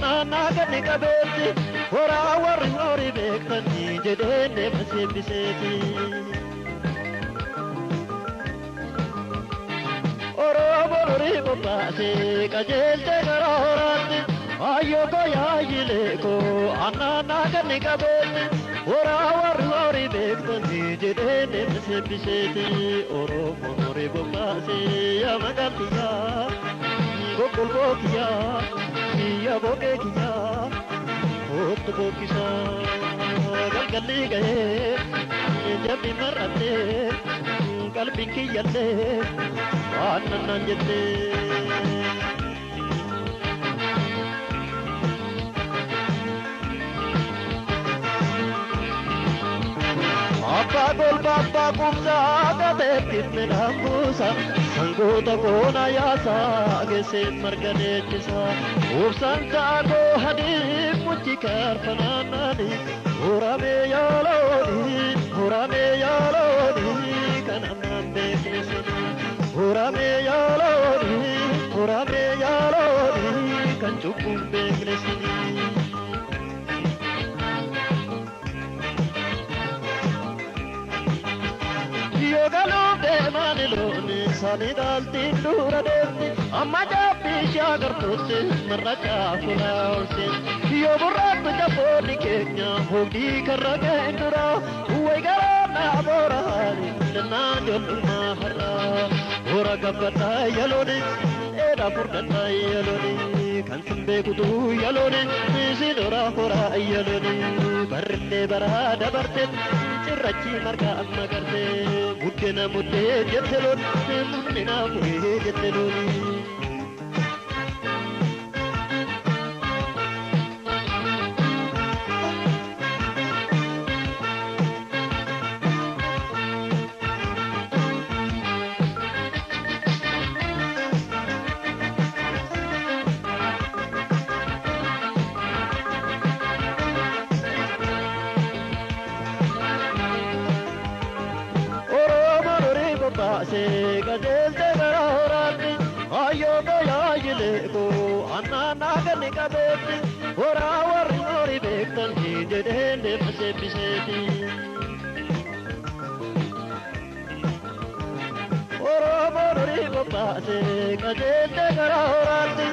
naannaa ganni qabeetti horaa warri horii beektanii jedheenne maseebbiseeti. Oromoo horii qophaasee qajeeltee gara horaatti ayyoo koyaayilee koo annaannaa ganni qabeetti horaa warri horii beektanii jedheenne maseebbiseeti. Oromoo horii qophaasee yaa magaalli yaa gogolgooti yaa. अब के किया होत को किसान गली गए, जब मर अते कल बिंकी आनंद जते। Qalbiin kiyyallee waan nannaan jettee. Abbaa golba abbaa kumsaa gateettiin midhaan buusa sangoota koona yaasaa geesseen marga deechisa ubsaan saakoo hadii muchi kaarfanaannaani horamee yaalooni horamee yaalooni kan ammaan beekne suni horamee yaalooni horamee yaalooni kan cubbuun beekne suni. Yoogaluu looni saniidaaltii dura deemti amma jaabii ishee agartuutti mirrachaa fuula oolti yoo burraatu jabboonni keenya hogii karra ga'een dura wayi garaanaa boora haali dannaa jollumaa har'a boora gabbataa yalooni dheedaa furdannaa yalooni. Kan beekutu yalooni isin horaa horaa yalooni barrillee baraa dabarte cirrachi marga amma garte buddena muddee jette looni munnina furee jette looni. Tajaajile koo annaannaa ganni qabeetti horaa warri horii beektan jedheen deema seebbiseeti. Oromoo durii bobbaasee qajeelte gara horaatti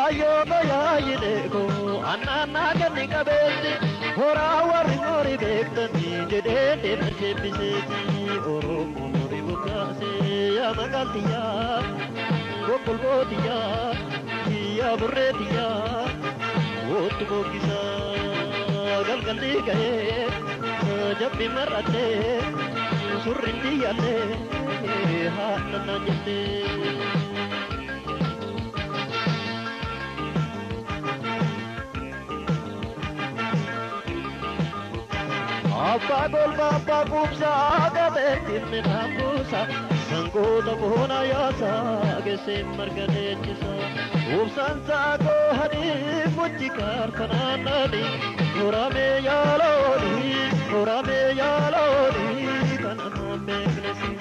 ayyoo tajaajile koo annaannaa ganni qabeetti horaa warri horii beektan jedheen deema kokol botiya iya boretiya wot gogisa gal gal digae jabbi marate surrindiyate ha nananyate पागल बाबा कुब्जा गबे तिम्मे ना कुसा संगोल बोना यासा आगे से मरगने चिसा ओम संसागो हरी मुचिकार फनाना नी घोरा में यालो नी घोरा में यालो नी कननों में कलेसी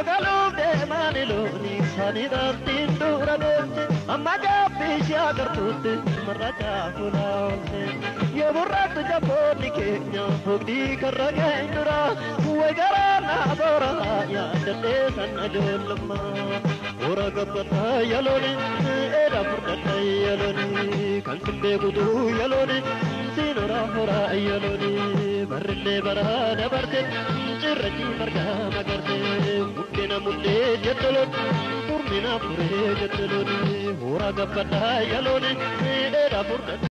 Yoogaluu deemaan looni sani dhaaltiin dura deemti amma jaabbii ishee agartuutti marra caafuna oolte yoo burraattu jabboonni keenya hogdii karra ga'een dura way garaa naa boora yaadadhee san ajoollummaa hora gabbataa yalooni eeda furdadha yalooni kan ಮುಂದೆ ಗೆದ್ದಲು ಮಿನಾಪುರೇ ಗೆದ್ದಲು ಹೋರಾಗಬ್ಬನ ಯಲೋನೆ ಬೇಡ ಬುರ್ದ